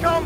Hit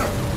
Here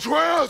Atreus!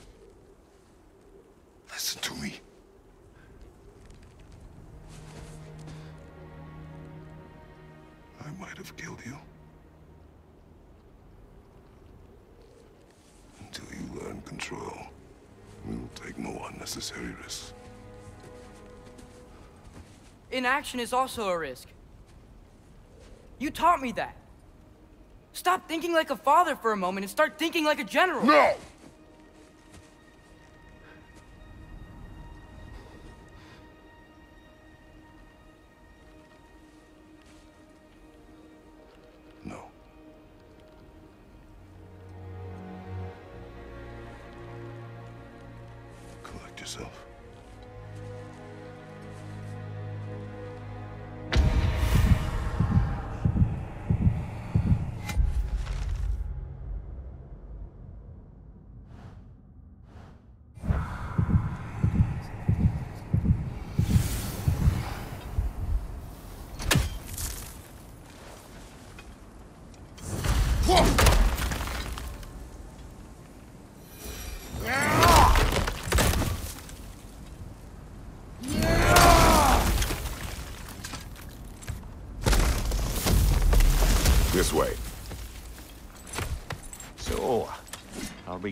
Control, we will take no unnecessary risks. Inaction is also a risk. You taught me that. Stop thinking like a father for a moment and start thinking like a general. No! No.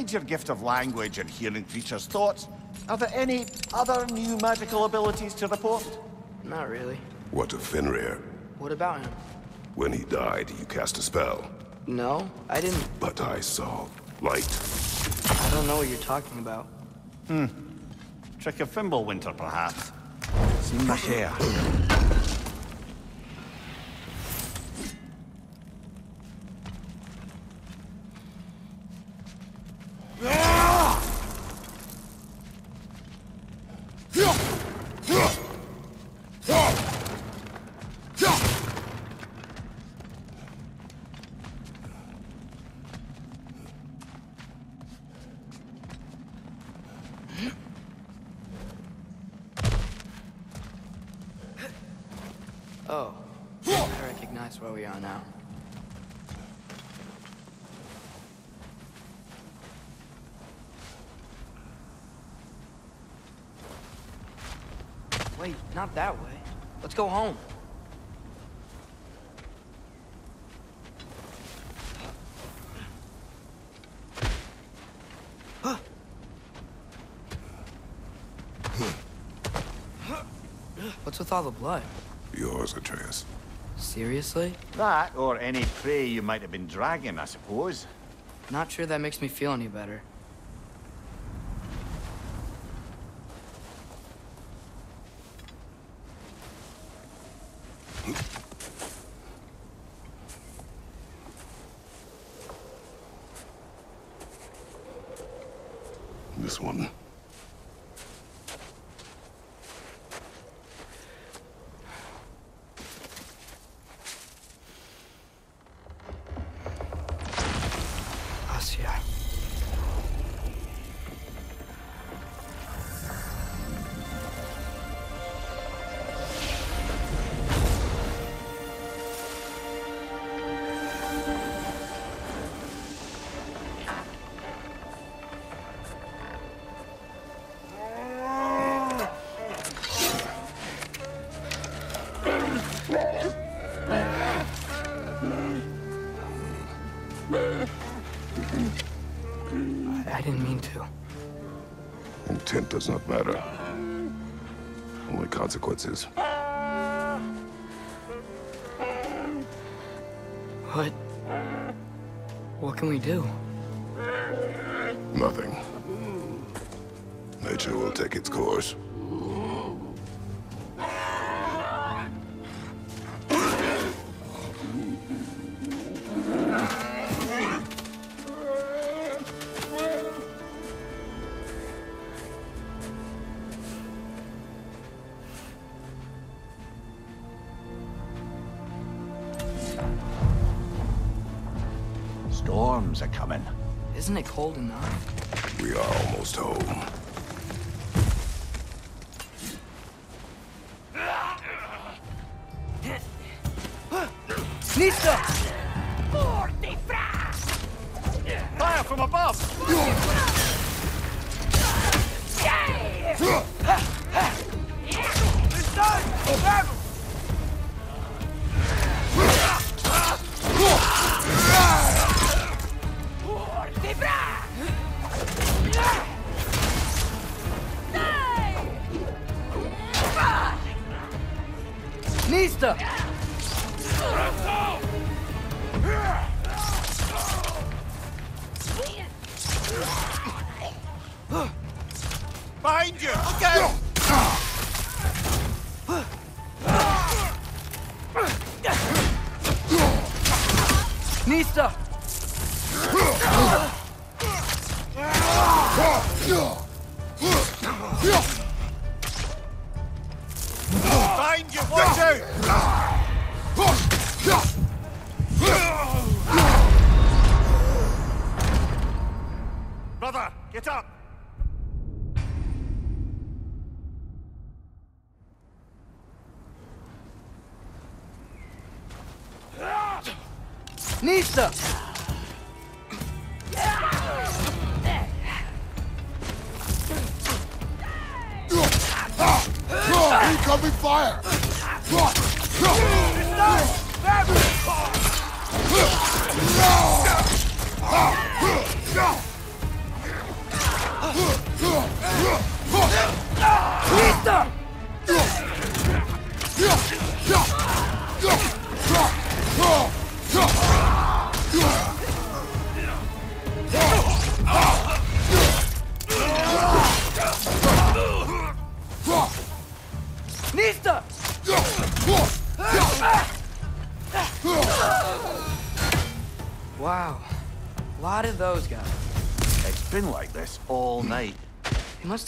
Besides your gift of language and hearing creatures' thoughts, are there any other new magical abilities to report? Not really. What of Fenrir? What about him? When he died, you cast a spell. No, I didn't. But I saw light. I don't know what you're talking about. Hmm. Trick of Fimbulwinter, perhaps? Seen my share. Oh. I recognize where we are now. Wait, not that way. Let's go home. What's with all the blood? Yours, Atreus. Seriously? That, or any prey you might have been dragging, I suppose. Not sure that makes me feel any better. Can we do? Nothing. Nature will take its course. Storms are coming. Isn't it cold enough? We are almost home. Nista! Fire from above! Nista!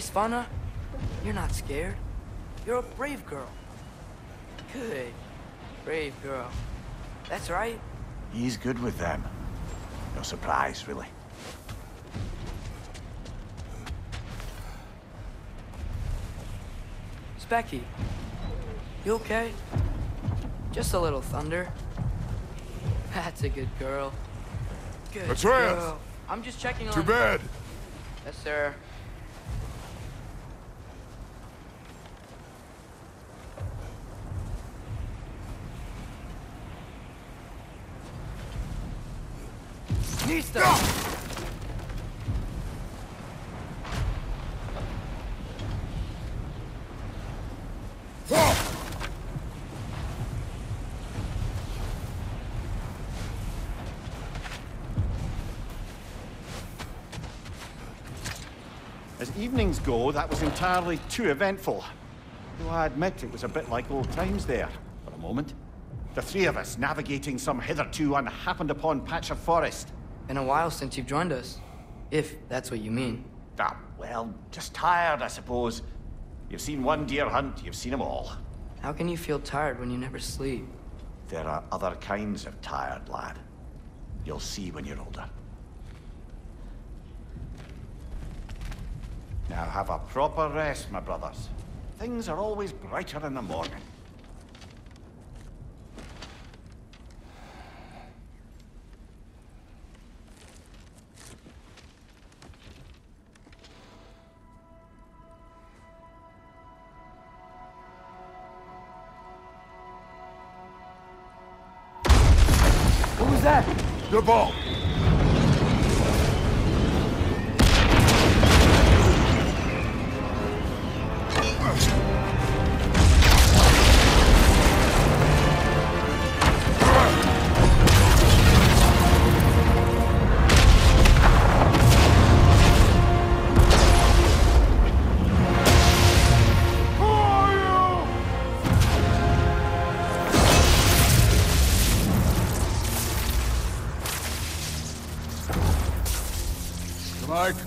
Hey, Svana, you're not scared. You're a brave girl. Good. Brave girl. That's right. He's good with them. No surprise, really. Speki, you okay? Just a little thunder. That's a good girl. Good Atreus! girl. I'm just checking on To bed! Yes, sir. Nista! As evenings go, that was entirely too eventful. Though I admit it was a bit like old times there, for a moment. The three of us navigating some hitherto unhappened upon patch of forest. Been a while since you've joined us. If that's what you mean. Ah, well, just tired, I suppose. You've seen one deer hunt, you've seen them all. How can you feel tired when you never sleep? There are other kinds of tired, lad. You'll see when you're older. Now have a proper rest, my brothers. Things are always brighter in the morning. The ball!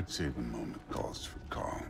I'd say the moment calls for calm.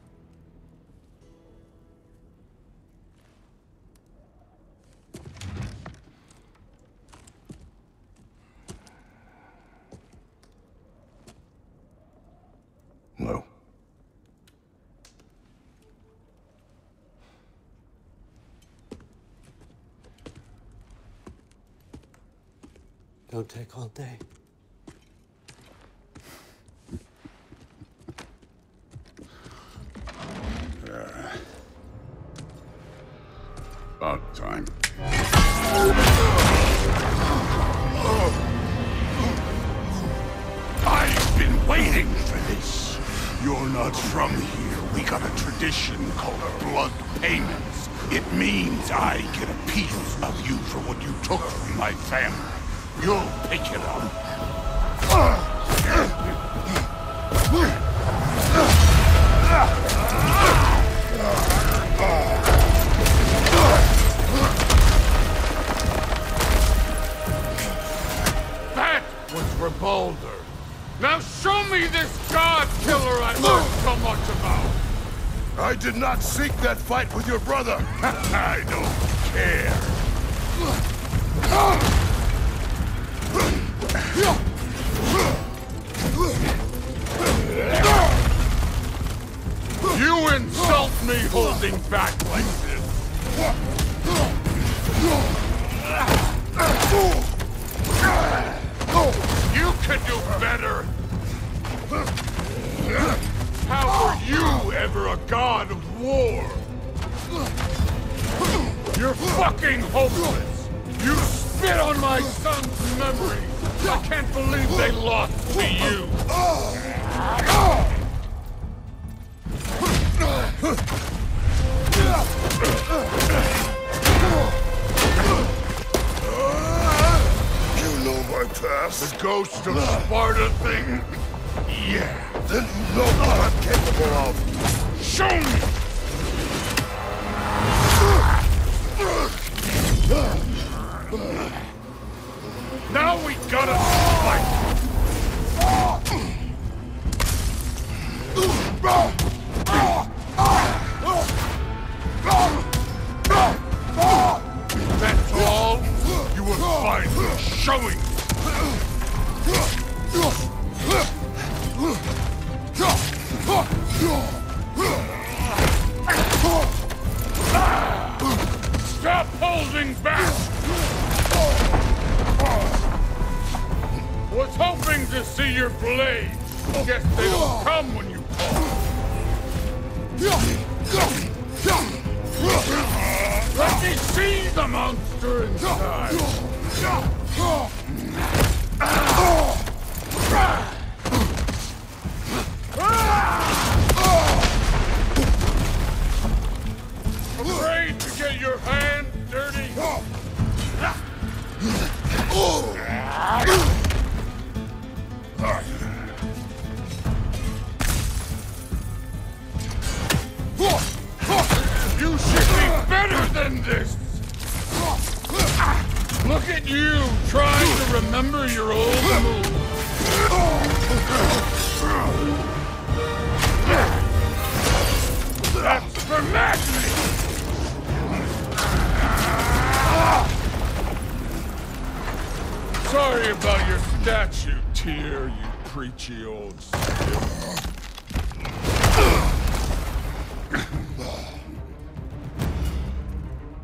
Take all day. Baldur. Now show me this god killer I learned so much about. I did not seek that fight with your brother. I don't care. You insult me holding back like this. Could do better. How were you ever a god of war? You're fucking hopeless. You spit on my son's memory. I can't believe they lost to you. You past. The ghost of Sparta thing? Yeah. Then you know what I'm capable of. Show me! Now we gotta fight! Blade. Guess they don't come when you call. Let me see the monster inside. Afraid to get your hands dirty? Look at you, trying to remember your old moves. That's for Magni! Sorry about your statue, Tyr, you preachy old.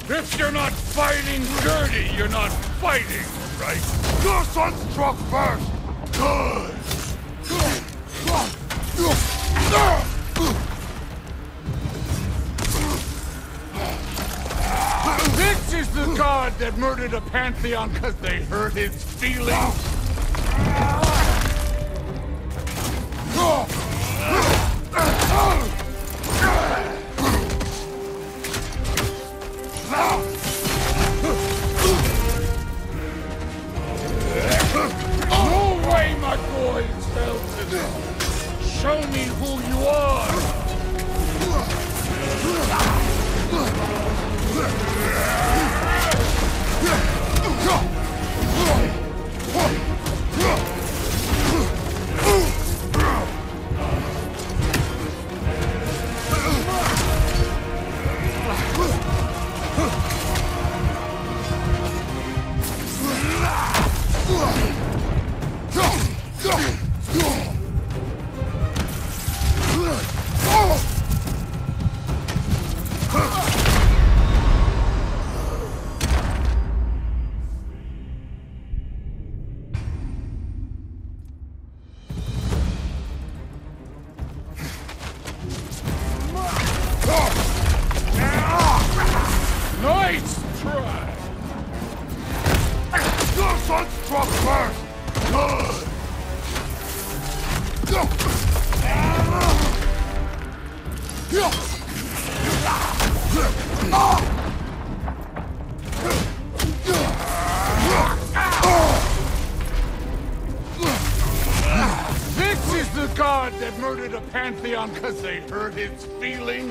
If you're not fighting dirty, you're not fighting, right? Your son struck first. Good. This is the god that murdered a pantheon because they hurt his feelings. Because they hurt his feelings.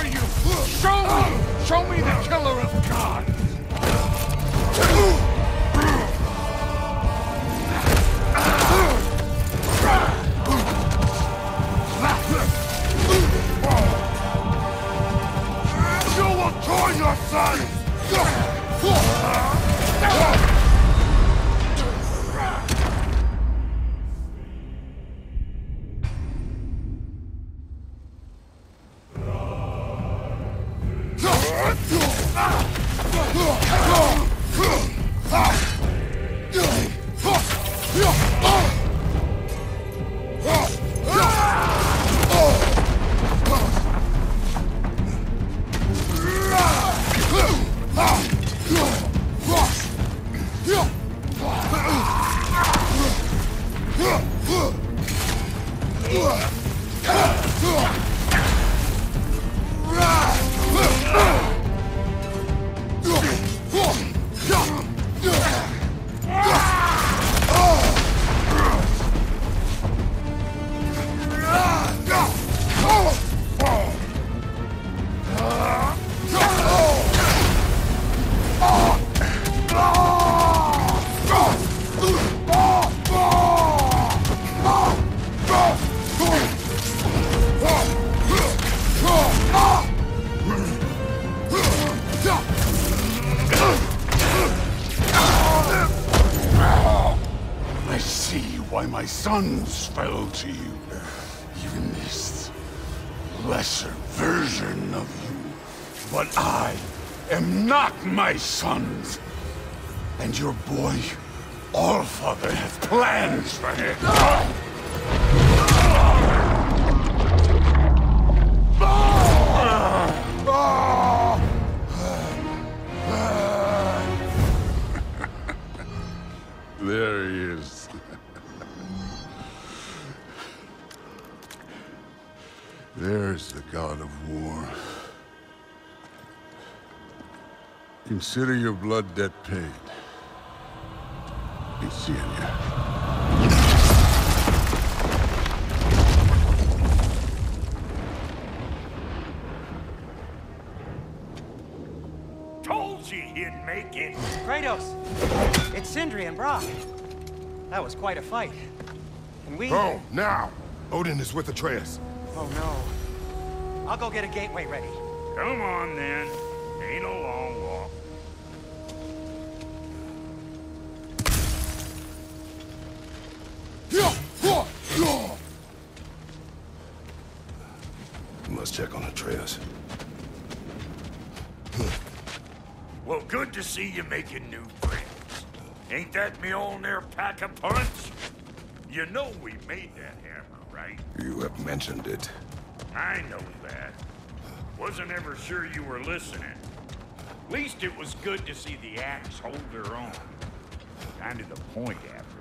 Are you? Show me! Show me the killer of God! You will join your sons! My sons. And your boy, Allfather, has plans for him. There he is. There's the god of war. Consider your blood debt paid. Be seeing you. Told you he'd make it. Kratos! It's Sindri and Brok. That was quite a fight. And we... Oh, now! Odin is with Atreus. Oh, no. I'll go get a gateway ready. Come on, then. Ain't a long see you making new friends. Ain't that me old there pack a punch? You know we made that hammer, right? You have mentioned it. I know that. Wasn't ever sure you were listening. Least it was good to see the axe hold her own. Kind of the point, after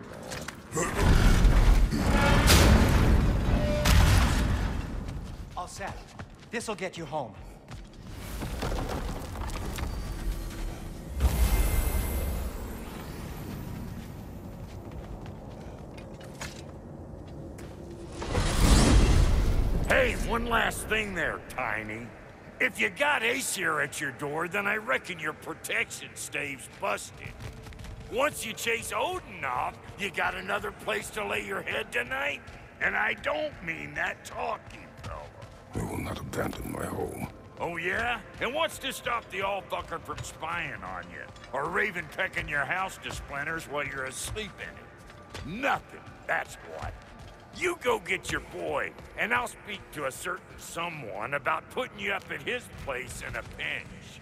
all. All set. This'll get you home. Last thing there, Tiny. If you got Aesir at your door, then I reckon your protection stave's busted. Once you chase Odin off, you got another place to lay your head tonight? And I don't mean that talking, fella. I will not abandon my home. Oh, yeah? And what's to stop the all-fucker from spying on you? Or Raven pecking your house to splinters while you're asleep in it? Nothing, that's what. You go get your boy, and I'll speak to a certain someone about putting you up at his place in a pinch.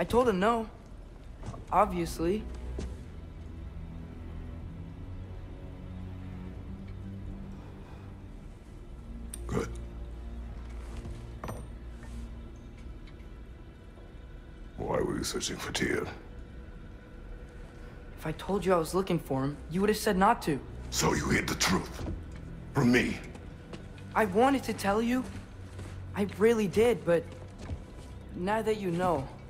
I told him no. Obviously. Good. Why were you searching for Tyr? If I told you I was looking for him, you would have said not to. So you hid the truth. From me. I wanted to tell you. I really did, but... Now that you know,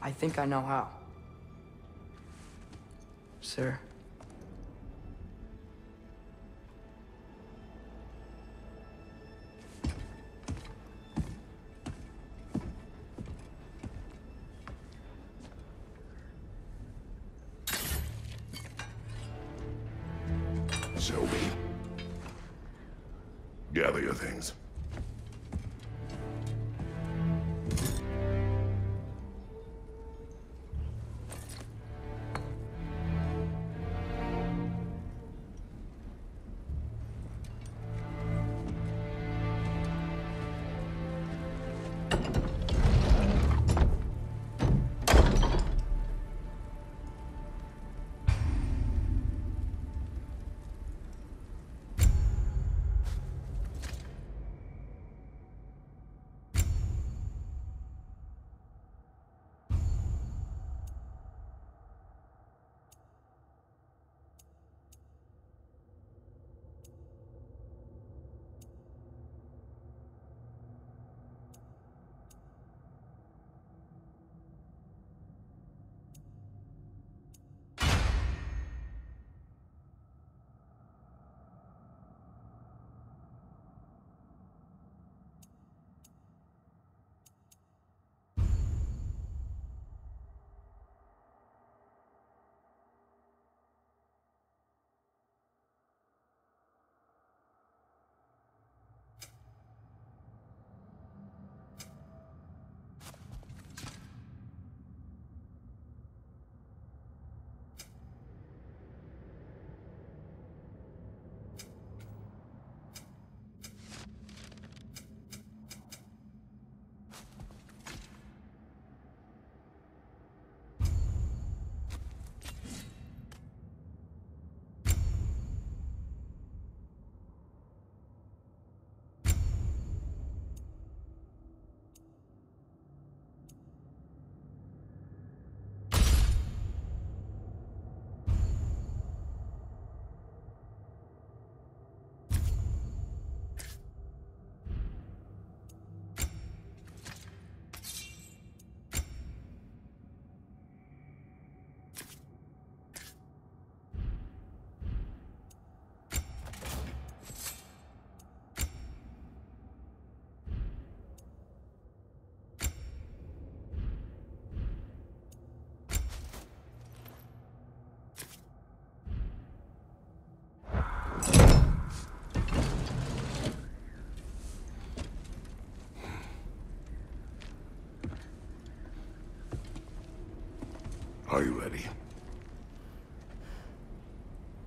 I think I know how. Sir. Are you ready?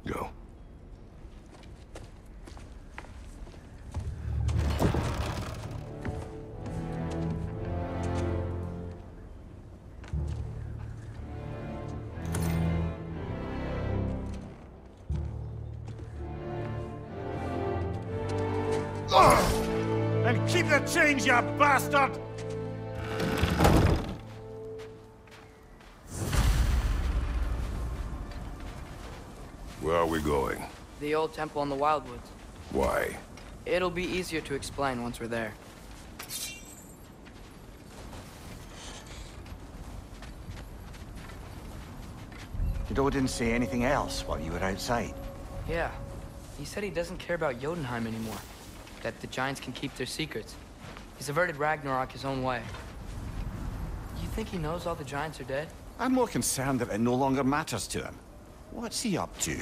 Go. And keep the change, you bastard! The old temple in the Wildwoods. Why? It'll be easier to explain once we're there. didn't say anything else while you were outside? Yeah. He said he doesn't care about Jotunheim anymore. That the Giants can keep their secrets. He's averted Ragnarok his own way. You think he knows all the Giants are dead? I'm more concerned that it no longer matters to him. What's he up to?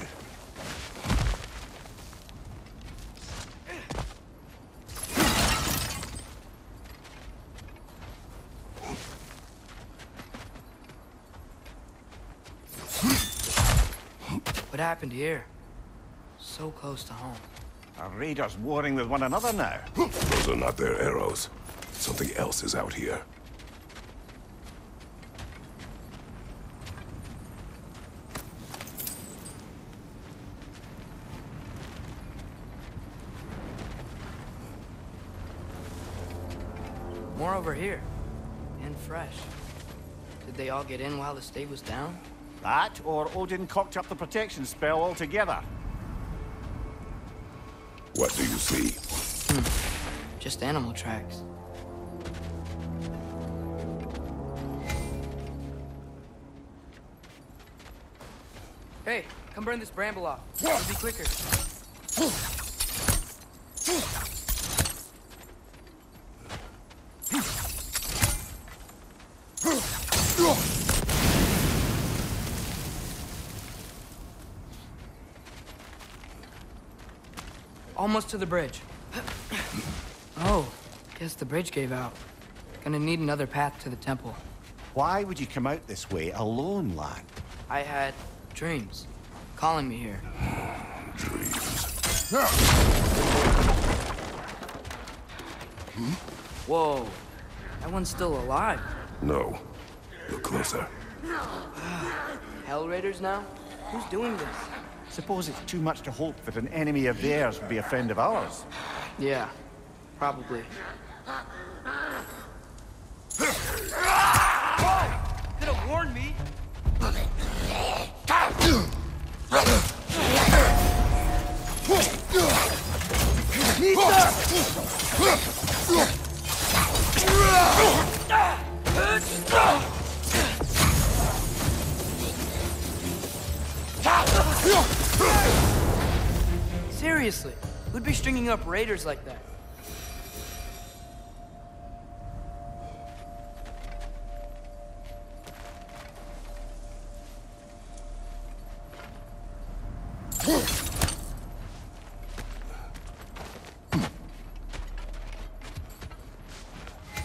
Happened here? So close to home. Are raiders warring with one another now? Those are not their arrows. Something else is out here. More over here. And fresh. Did they all get in while the stave was down? That, or Odin cocked up the protection spell altogether. What do you see? Hmm. Just animal tracks. Hey, come burn this bramble off. It'll be quicker. Almost to the bridge. Oh, guess the bridge gave out. Gonna need another path to the temple. Why would you come out this way alone, lad? I had dreams calling me here. Dreams. Whoa, that one's still alive. No. Look closer. Hell Raiders now? Who's doing this? Suppose it's too much to hope that an enemy of theirs would be a friend of ours. Yeah, probably. Who'd be stringing up raiders like that?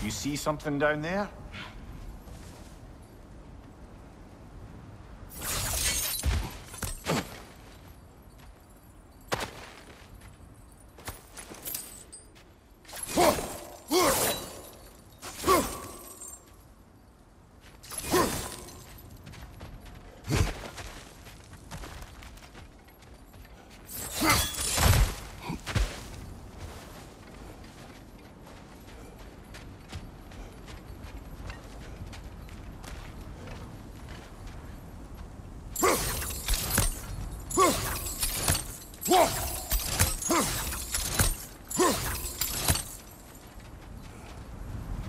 You see something down there?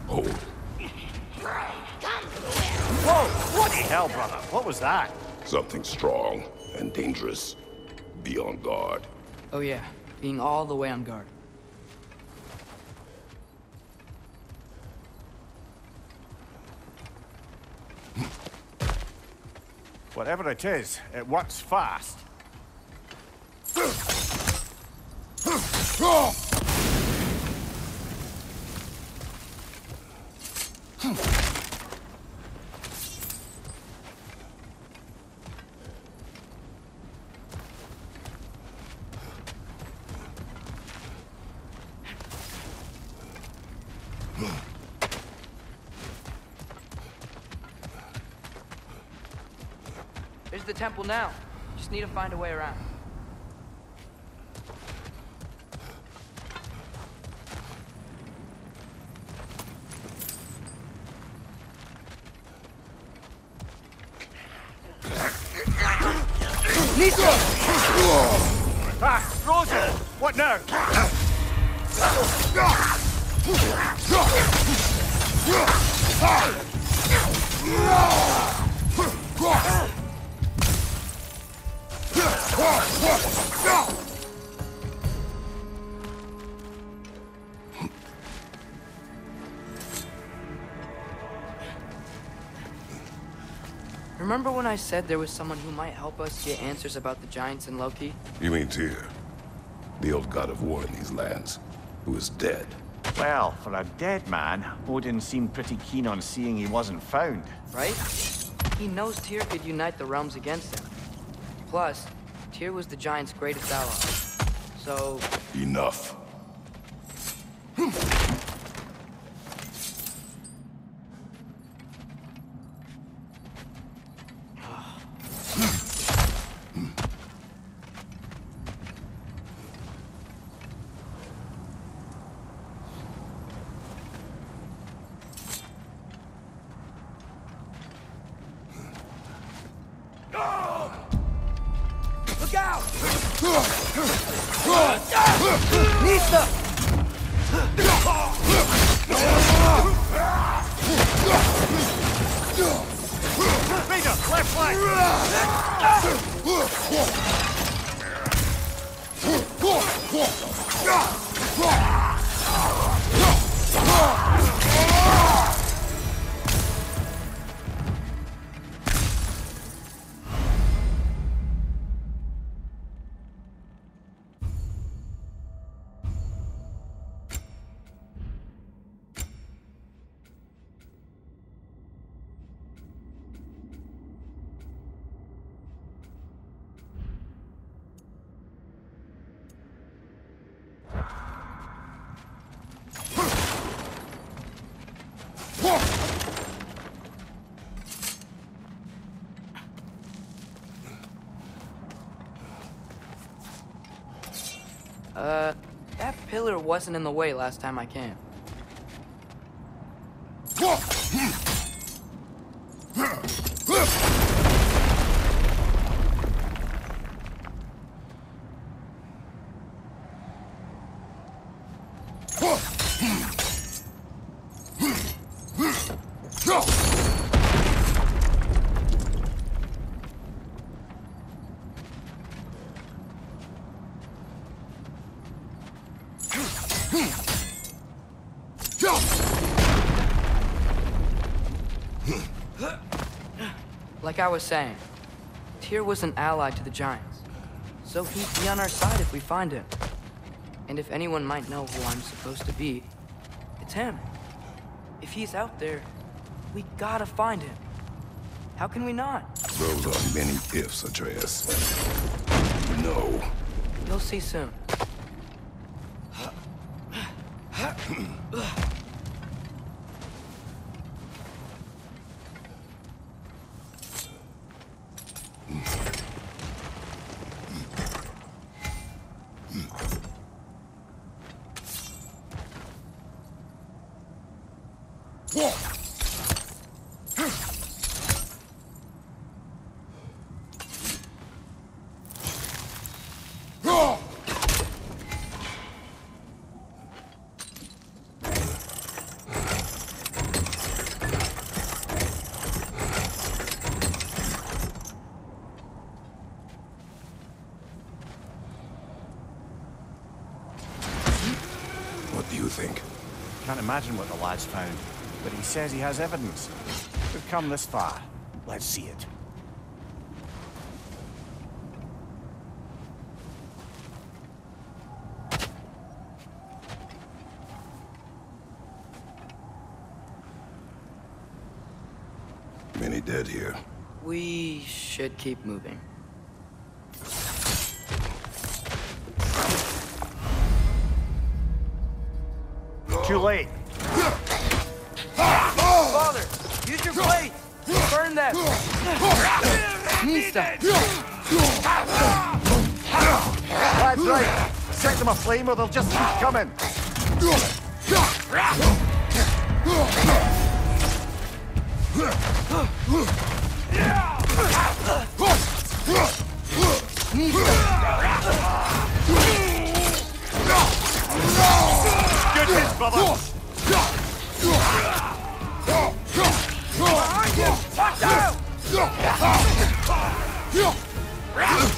Hold. Whoa! Bloody hell, brother! What was that? Something strong and dangerous. Be on guard. Oh yeah, being all the way on guard. Whatever it is, it works fast. There's the temple now. Just need to find a way around. Nisa! Ah, Rosa! What now? Remember when I said there was someone who might help us get answers about the Giants and Loki? You mean Tyr? The old god of war in these lands, who is dead. Well, for a dead man, Odin seemed pretty keen on seeing he wasn't found. Right? He knows Tyr could unite the realms against him. Plus, Tyr was the Giants' greatest ally. So... Enough. Hmm. Pillar wasn't in the way last time I came. Like I was saying, Tyr was an ally to the Giants. So he'd be on our side if we find him. And if anyone might know who I'm supposed to be, it's him. If he's out there, we gotta find him. How can we not? Those are many ifs, Atreus. No. You'll see soon. What do you think? Can't imagine what the lad's found, but he says he has evidence. We've come this far. Let's see it. Many dead here. We should keep moving. Late. Father, use your blade! Burn them! Nista! That's right. Set them aflame or they'll just keep coming. Good hit, brother. Nista!